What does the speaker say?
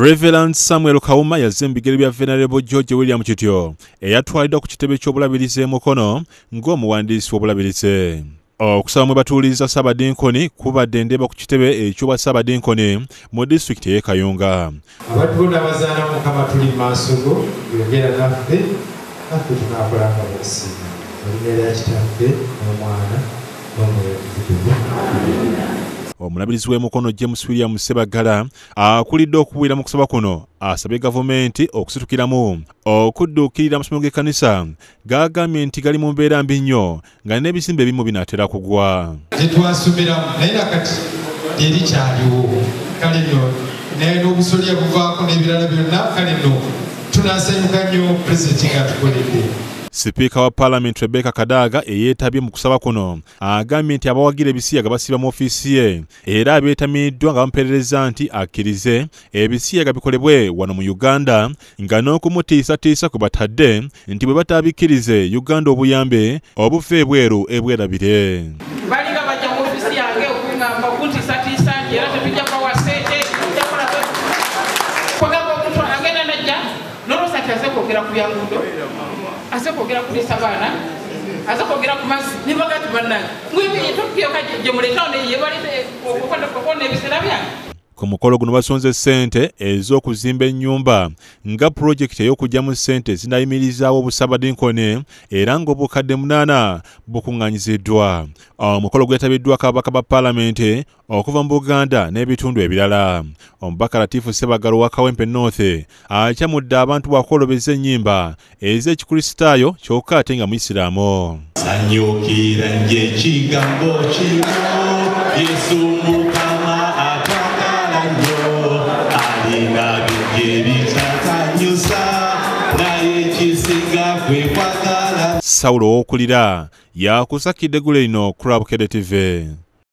reverand samuel kawuma yazze mu bigere bya venerable george william kityo eyatwaliddwa ku kitebe ky'obulabirizi e mukono ng'omuwandiisi w'obulabirizi. Okusaba mwe batuuliriza saabadinkoni kubadde endeba ku kitebe ekyobwa saabadinkoni mu disitulikiti ey'e kayunga. Abantu bonna abazaana mukama tuli mu maaso go yogera naffe naffe tunaakolanga bwesiima erinnya lya kitaffe n'omwana omulabirizi w'emukono james william sebagala akulidde okubuulira mu kusaba kuno asabye gavumenti okusitukiramu okudduukirira amasomero g'ekkanisa g'agambye nti gali mu mbeera mbi nnyo nga n'ebizimbe ebimu binaatera kugwa. Tetwasomeramu naye nakati terikyaliwo kale nno naye n'obusolya buvaako n'ebirala byonna kale nno tunasanyuka nnyo pulezidenti ng'atukoledde sipiika wa paalamenti rebeka kadaaga eyeetabye mu kusaba kuno. Agambye nti abawagira ebisiyaga basiba mu ofiisi ye era abeetamiddwa nga bamuperereza nti akkirize ebisiyaga bikolebwe wano mu uganda nga n'okumutiisatiisa kwe batadde nti bwe bataabikkirize uganda obuyambe obuva ebweru ebwerabire. Balinga bajja mu ofisi yange okuŋŋamba kuntiisatiisa kati aze kwogera ku byanguudo aze kwogera kulisa abaana aze kwogera ku mazzi nebagati bannange mwebyo yetokyoka gye muleetawo neyebaleeta okukona ebiseera byange ku mukolo guno basonze ssente ez'okuzimba ennyumba nga pulojekiti ey'okugyamu ssente zinayimirizaawo obusabadinkone era ng'obukadde munaana bukuŋŋanyiziddwa omukolo gwetabiddwako ababaka ba paalamenti okuva mu buganda n'ebitundu ebirala. Omubaka latifu sebagalo wa kawempe north akyamudde abantu bwakwolobeza ennyimba ez'ekikristaayo kyokka ate nga muisiraamu sanyukira nje ekigambo kino yesu sawulo ow'okulira yakusakidde eggule lino ku lwabukede tv